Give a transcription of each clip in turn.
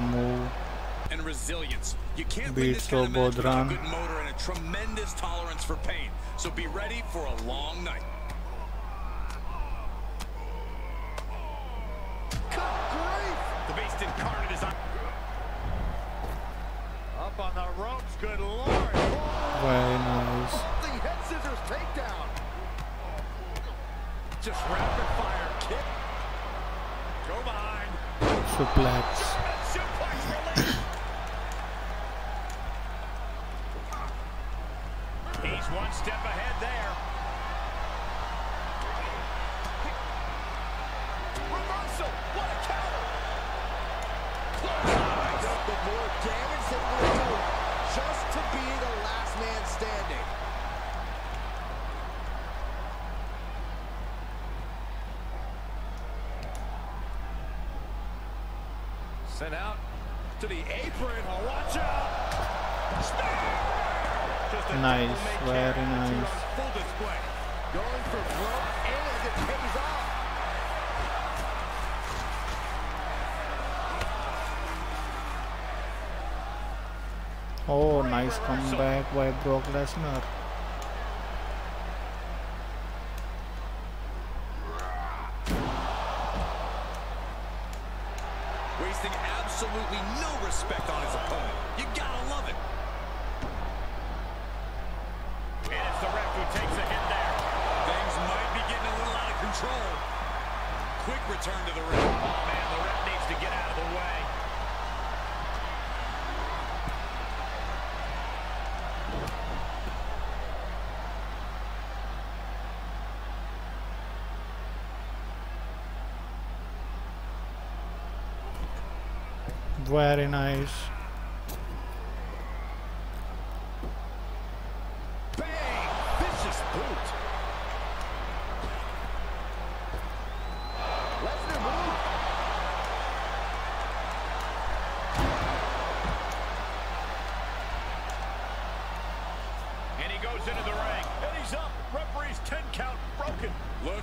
move. And resilience. You can't Beat win this kind of Slow match without a Bodran. good motor and a tremendous tolerance for pain. So be ready for a long night. The beast incarnate is on. Up on the ropes, good lord. Very nice. The head scissors takedown. Just rapid fire kick. Go behind. Suplex. He's one step ahead there. Reversal. What a counter. Close But more damage than we're doing just to be the last man standing. Sent out to the apron. Oh, watch out. Nice, very nice. Full display. Going for broke and it pays off. Oh, nice comeback by Brock Lesnar. Wasting absolutely no respect on his opponent. You gotta love it. And it's the ref who takes a hit there. Things might be getting a little out of control. Quick return to the ring. Oh, man, the ref needs to get out of the way. Very nice. Bang! Vicious boot. Lesnar move. And he goes into the ring. And he's up. Referee's 10 count broken. Looks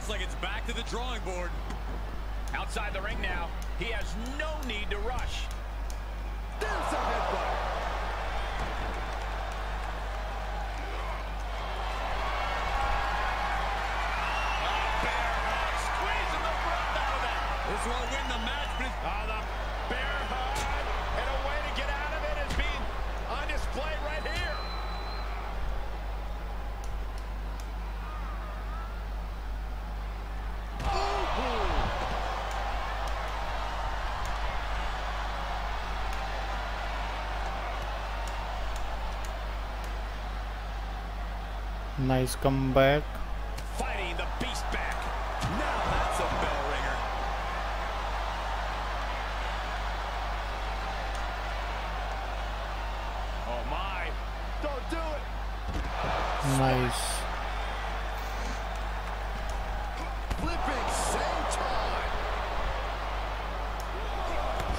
like it's back to the drawing board. Outside the ring now. He has no need to rush. There's a headbutt. Bear hug, squeezing the breath out of that. This will win the match, but it's Ah, the bear hug. And a way to get out of it is being on display right here. Nice comeback. Fighting the beast back. now that's a bell ringer. Oh, my. Don't do it. Nice. Flipping senton.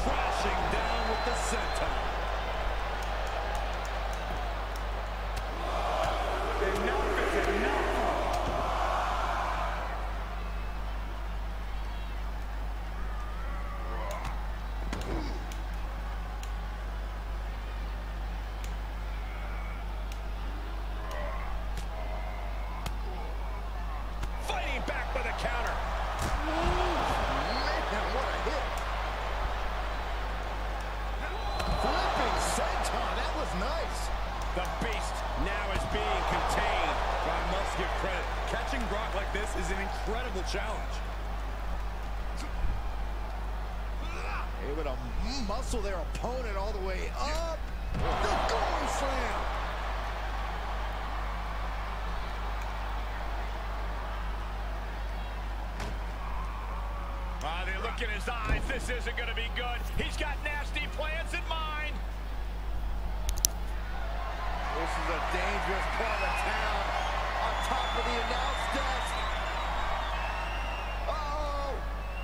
Crashing down with the. Enough is enough. Fighting back with a counter. Man, what a hit. Flipping senton. That was nice. The beast now is being contained. I must give credit. Catching Brock like this is an incredible challenge. Able to muscle their opponent all the way up. The goal slam. Ah, the look in his eyes. This isn't going to be good. He's got nasty plans in mind. This is a dangerous part of town. On top of the announce desk. Uh-oh.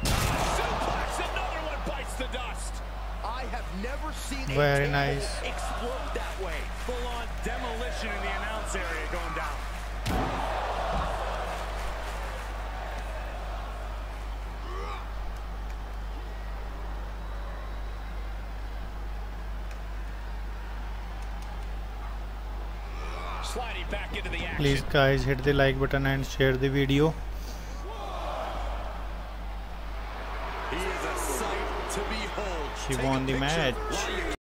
Suplex, another one bites the dust. I have never seen Very nice. explode that way. Full-on demolition in the announce area going down. sliding back into the action. Please guys hit the like button and share the video. He is a sight to behold. She Take won the match.